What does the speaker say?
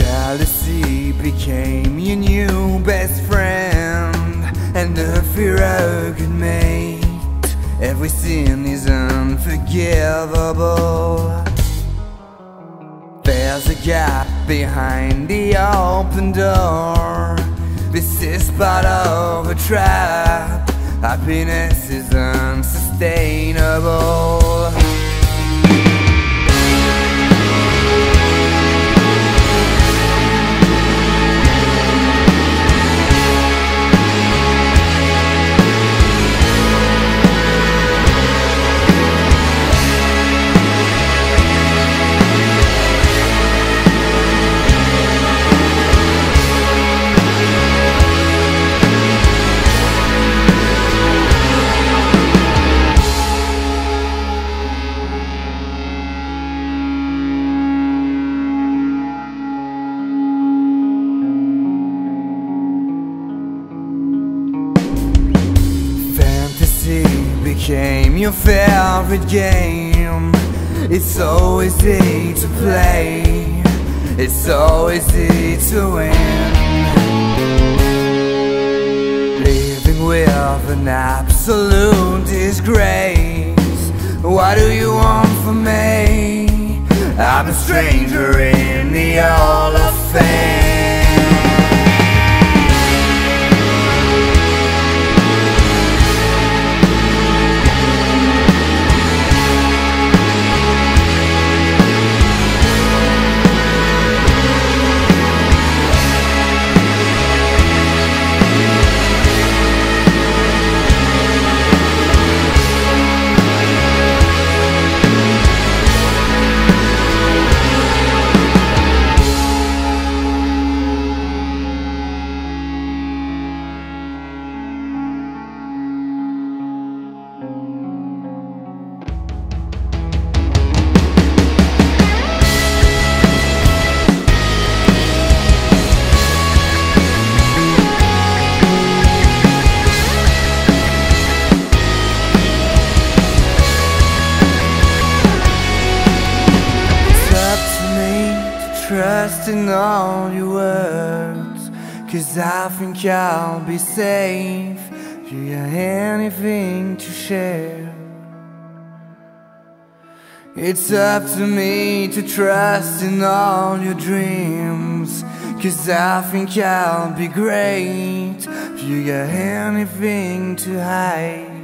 Jealousy became your new best friend And the fear I could make Every sin is unforgivable. There's a gap behind the open door. This is part of a trap. Happiness is unsustainable became your favorite game. It's so easy to play, it's so easy to win. Living with an absolute disgrace. What do you want from me? I'm a stranger in the Hall of Fame. In all your words Cause I think I'll be safe. If you got anything to share It's up to me to trust in all your dreams Cause I think I'll be great. If you got anything to hide